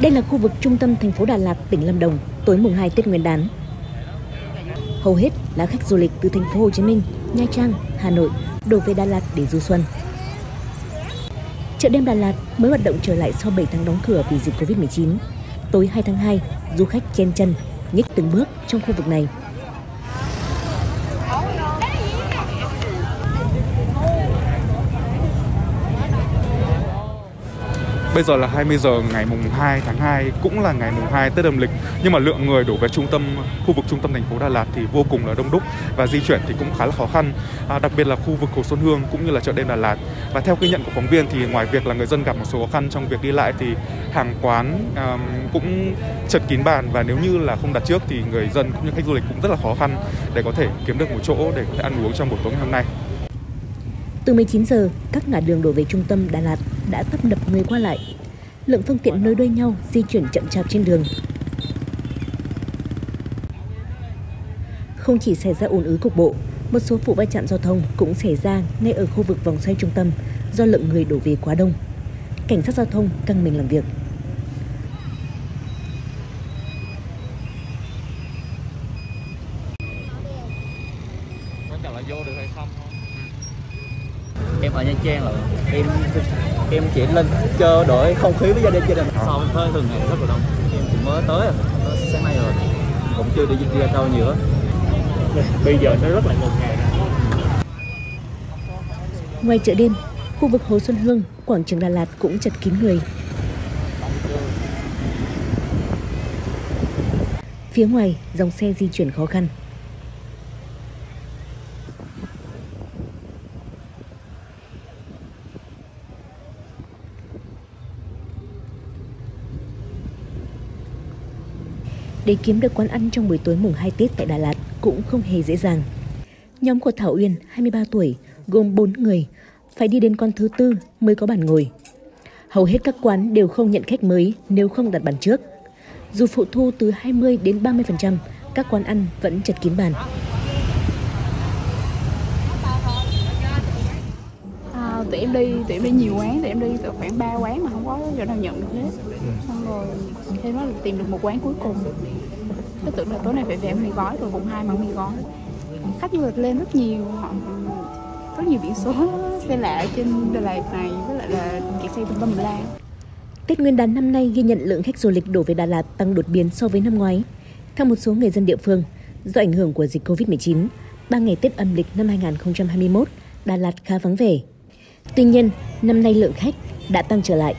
Đây là khu vực trung tâm thành phố Đà Lạt, tỉnh Lâm Đồng, tối mùng 2 Tết Nguyên đán. Hầu hết là khách du lịch từ thành phố Hồ Chí Minh, Nha Trang, Hà Nội đổ về Đà Lạt để du xuân. Chợ đêm Đà Lạt mới hoạt động trở lại sau 7 tháng đóng cửa vì dịch Covid-19. Tối 2 tháng 2, du khách chen chân, nhích từng bước trong khu vực này Bây giờ là 20 giờ ngày mùng 2 tháng 2 cũng là ngày mùng 2 Tết âm lịch. Nhưng mà lượng người đổ về trung tâm khu vực trung tâm thành phố Đà Lạt thì vô cùng là đông đúc và di chuyển thì cũng khá là khó khăn. À, đặc biệt là khu vực Hồ Xuân Hương cũng như là chợ đêm Đà Lạt. Và theo ghi nhận của phóng viên thì ngoài việc là người dân gặp một số khó khăn trong việc đi lại thì hàng quán um, cũng chật kín bàn. Và nếu như là không đặt trước thì người dân cũng như khách du lịch cũng rất là khó khăn để có thể kiếm được một chỗ để có thể ăn uống trong buổi tối ngày hôm nay. Từ 19 giờ, các ngã đường đổ về trung tâm Đà Lạt đã tấp nập người qua lại. Lượng phương tiện nối đuôi nhau di chuyển chậm chạp trên đường. Không chỉ xảy ra ùn ứ cục bộ, một số vụ va chạm giao thông cũng xảy ra ngay ở khu vực vòng xoay trung tâm do lượng người đổ về quá đông. Cảnh sát giao thông căng mình làm việc. Quan trọng là vô được hay không thôi em ở Nha Trang là em em chỉ lên chơi đổi không khí với gia đình gia đình. So với thường ngày rất là đông. Em cũng mới tới à. Sáng nay rồi. Cũng chưa đi đi đâu nhiều á bây giờ nó rất là ngột ngạt. Ngoài chợ đêm, khu vực Hồ Xuân Hương, quảng trường Đà Lạt cũng chật kín người. Phía ngoài, dòng xe di chuyển khó khăn. Để kiếm được quán ăn trong buổi tối mùng 2 Tết tại Đà Lạt cũng không hề dễ dàng. Nhóm của Thảo Uyên, 23 tuổi, gồm 4 người, phải đi đến con thứ tư mới có bàn ngồi. Hầu hết các quán đều không nhận khách mới nếu không đặt bàn trước. Dù phụ thu từ 20 đến 30%, các quán ăn vẫn chật kín bàn. À, tụi em đi tụi em đi nhiều quán tụi em đi từ khoảng 3 quán mà không có chỗ nào nhận được hết. Xong rồi thêm đó là tìm được một quán cuối cùng. Cái tưởng là tối nay phải về ăn mì gói rồi vùng hai mà mì gói. Khách du lịch lên rất nhiều họ có nhiều biển số xe lạ trên Đà Lạt này với lại là kẹt xe tùm lum la Tết Nguyên đán năm nay ghi nhận lượng khách du lịch đổ về Đà Lạt tăng đột biến so với năm ngoái. Theo một số người dân địa phương, do ảnh hưởng của dịch Covid-19, ba ngày Tết âm lịch năm 2021, Đà Lạt khá vắng vẻ. Tuy nhiên, năm nay lượng khách đã tăng trở lại.